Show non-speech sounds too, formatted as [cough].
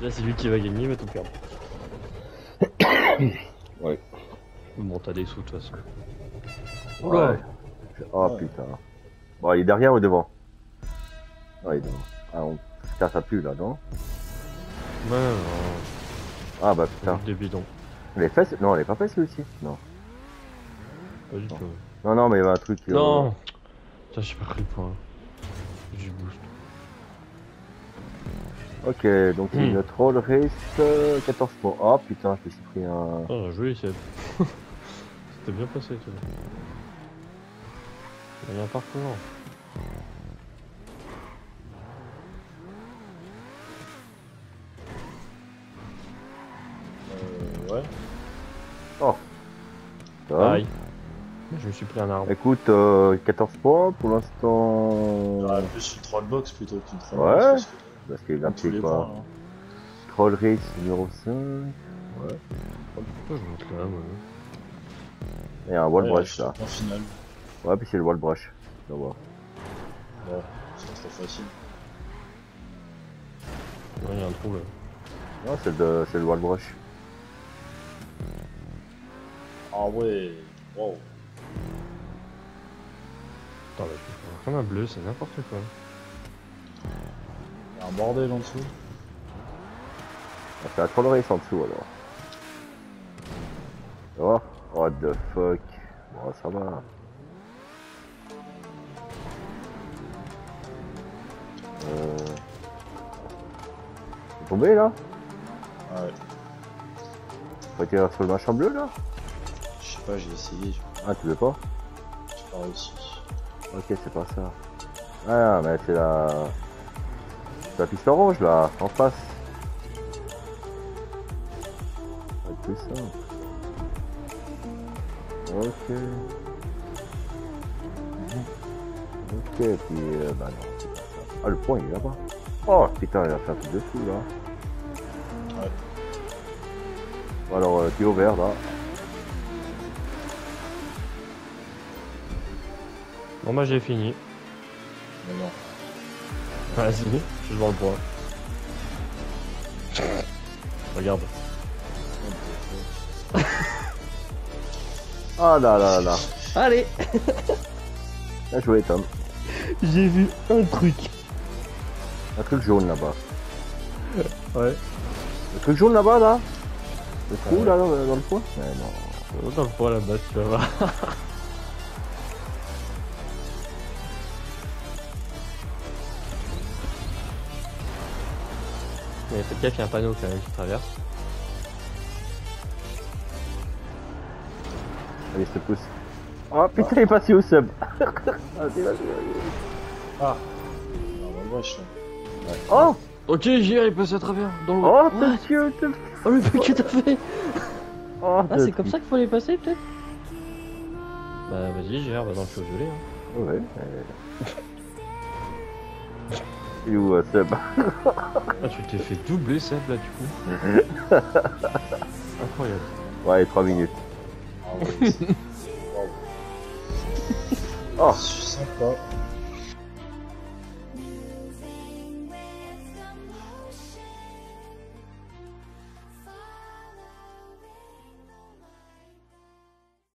Là, c'est lui qui va gagner, mais tout perdre. [coughs] Ouais. Bon, t'as des sous de toute façon. Ouais. Oh Ouais. putain. Bon, il est derrière ou devant? Ouais, il est devant. Ah, on... Putain, ça pue là, non? Ouais, non, Ah bah putain. des bidons. Les fesses? Non, elle est pas faite celui-ci Non. Pas du tout. Non, non, mais il y a un truc. euh, Non Putain, j'ai pas pris le point. J'ai boost. Ok, donc c'est Hmm. une troll race euh, 14 points. Oh putain, je me suis pris un. Ah, joli, Seb. [laughs] C'était bien passé, toi. Il y a un parcours. Euh, ouais. Va Pareil. Je me suis pris un arbre. Écoute, euh, 14 points pour l'instant. J'aurais plus une trollbox plutôt qu'une trollbox. Ouais. parce que Parce qu'il pris les quoi points, hein. Troll race numéro 5. Pourquoi je monte là, ouais. Et un wall Ouais, brush là, En finale. Ouais, puis c'est le wall brush. On va voir. Bon, c'est trop facile. Ouais, il y a un trou là. Non, c'est le, le wall brush. Ah ouais. Wow. Attends, là, je peux faire un bleu, c'est n'importe quoi. Un bordel en dessous. On fait la troll race en dessous alors. Vois What the fuck Bon, ça va. Euh... C'est tombé là? Ouais. Faut tirer sur le machin bleu là? Je sais pas, j'ai essayé, Ah, tu veux pas? J'ai pas réussi. Ok, c'est pas ça. Ah, mais c'est la... La piste orange là, en face. Ça va être plus simple. Ok. Ok, puis euh, bah non, c'est pas ça. Ah, le point il est là-bas. Oh putain, il a fait un truc dessous là. Ouais. Bon, alors, euh, tu es au vert là. Bon, bah, j'ai fini. Mais non. Vas-y, je vends le point. Regarde. [laughs] Ah là là là. Allez Bien joué Tom. J'ai vu un truc. Un truc jaune là-bas. Ouais. Le truc jaune là-bas là Le trou Ouais. là dans, le coin Mais non. Dans le point là-bas, tu vas voir. [laughs] Mais faites gaffe, il y a un panneau quand même qui traverse. Allez, je te pousse. Oh putain, il est passé au sub. vas-y, vas-y, vas-y. Ah là. Oh Ok, j'y il est passé à travers. Dans le Oh, you the- Oh, le but que t'as fait Oh, Ah, c'est comme ça qu'il faut les passer peut-être? Bah, vas-y, gère, va dans le feu violet. Hein. Ouais. euh. [laughs] Où, euh, sub Ah, tu t'es fait doubler, Seb, là, du coup. [laughs] Incroyable. Ouais, 3 minutes. Ah ouais. [laughs] Oh Sympa.